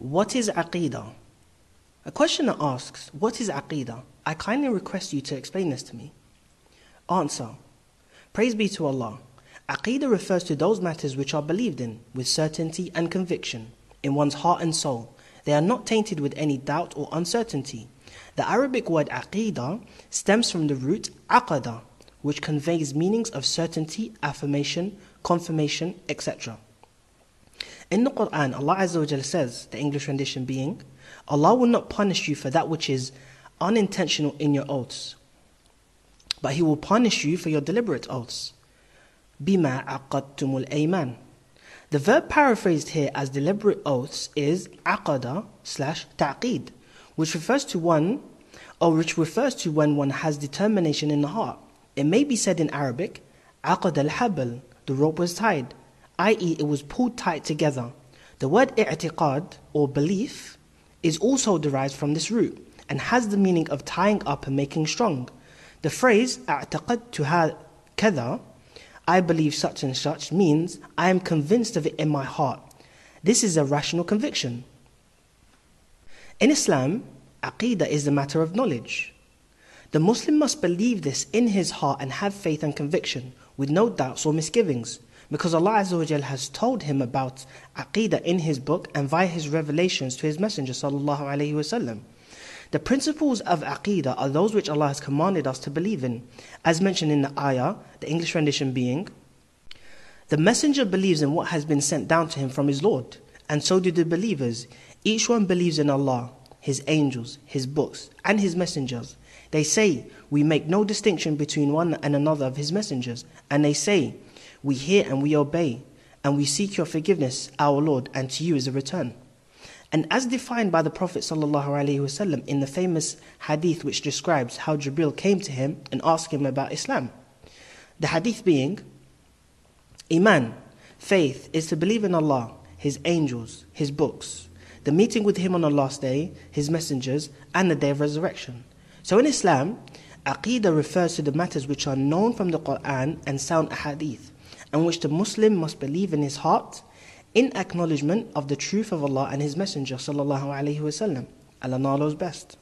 What is Aqidah? A questioner asks, What is Aqidah? I kindly request you to explain this to me. Answer Praise be to Allah. Aqidah refers to those matters which are believed in with certainty and conviction in one's heart and soul. They are not tainted with any doubt or uncertainty. The Arabic word aqidah stems from the root aqada, which conveys meanings of certainty, affirmation, confirmation, etc. In the Quran, Allah Azza wa says, the English rendition being, Allah will not punish you for that which is unintentional in your oaths, but He will punish you for your deliberate oaths. Bima aqadtumul ayman. The verb paraphrased here as deliberate oaths is aqada slash ta'qid, which refers to one, or which refers to when one has determination in the heart. It may be said in Arabic, aqad al-habl, the rope was tied, i.e., it was pulled tight together. The word i'tiqad or belief is also derived from this root and has the meaning of tying up and making strong. The phrase a'taqadtu kada, I believe such and such, means I am convinced of it in my heart. This is a rational conviction. In Islam, aqidah is a matter of knowledge. The Muslim must believe this in his heart and have faith and conviction, with no doubts or misgivings because Allah Azza has told him about Aqidah in his book and via his revelations to his Messenger Sallallahu Alaihi Wasallam. The principles of Aqidah are those which Allah has commanded us to believe in, as mentioned in the ayah, the English rendition being, The messenger believes in what has been sent down to him from his Lord, and so do the believers. Each one believes in Allah, His angels, His books, and His messengers. They say, We make no distinction between one and another of His messengers. And they say, We hear and we obey, and we seek your forgiveness, our Lord, and to you is a return. And as defined by the Prophet ﷺ in the famous hadith which describes how Jibril came to him and asked him about Islam. The hadith being Iman, faith, is to believe in Allah, His angels, His books, the meeting with Him on the last day, His messengers, and the day of resurrection. So in Islam, Aqidah refers to the matters which are known from the Quran and sound hadith, and which the Muslim must believe in his heart in acknowledgement of the truth of Allah and His Messenger sallallahu alaihi wasallam. Allah knows best.